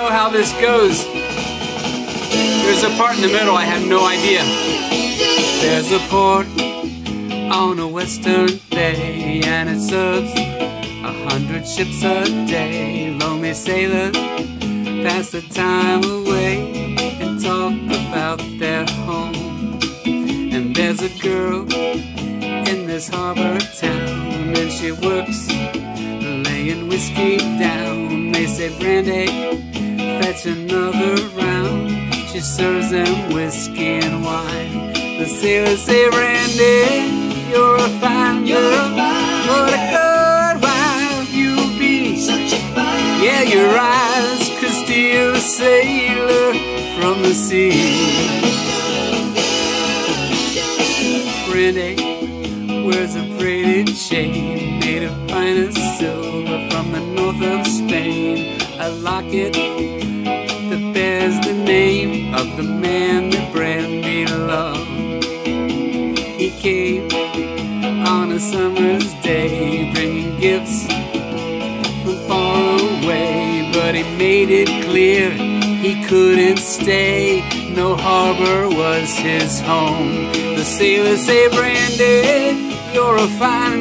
know how this goes. There's a part in the middle I have no idea. There's a port on a western bay and it serves a hundred ships a day. Lonely sailors pass the time away and talk about their home. And there's a girl in this harbor town and she works laying whiskey down. They say, Brandy, fetch another round. She serves them whiskey and wine. The sailors say, Brandy, you're a fine girl. What a good wife you be. Such a fine Yeah, your eyes could steal a sailor from the sea. Brandy wears a braided chain made of finest silver from the north of Spain. A locket that the name of the man that Brandy loved. He came on a summer's day, bringing gifts from far away, but he made it clear he couldn't stay. No harbor was his home. The sailors say, Brandy, you're a fine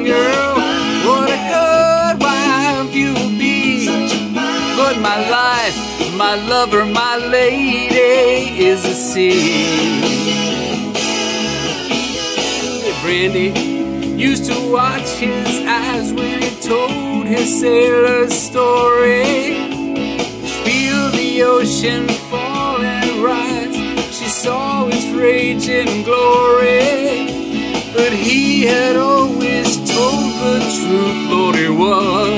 But my life, my lover, my lady is the sea. Brandy used to watch his eyes when he told his sailor story. Feel the ocean fall and rise. She saw his raging glory. But he had always told the truth, Lord, he was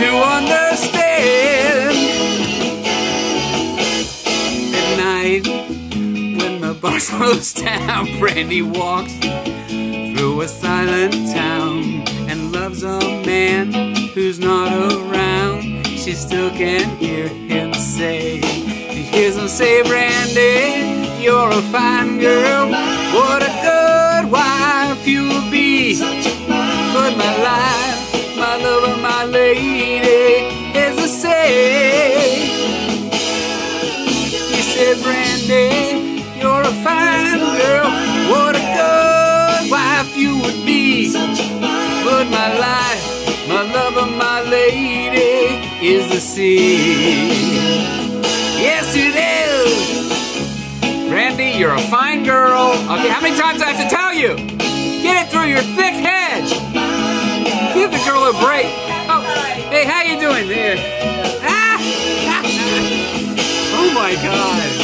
to understand. At night, when the bar slows down, Brandy walks through a silent town and loves a man who's not around. She still can hear him say, She hears him say, Brandy, you're a fine girl. What a good wife you'll be. My lover, my lady is the sea. Yes, it is. Brandy, you're a fine girl. Okay, how many times do I have to tell you? Get it through your thick head. Give the girl a break. Oh, hey, how you doing there? Ah! oh my God.